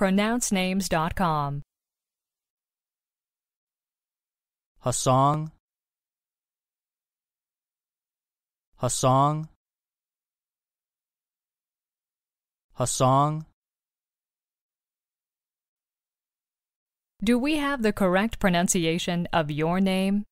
pronouncenames.com. Hasong, Hasong, Hasong. Do we have the correct pronunciation of your name?